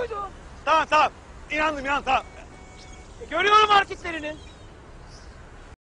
buydu. Tamam tamam. İnandım inandım tamam. Görüyorum hareketlerini.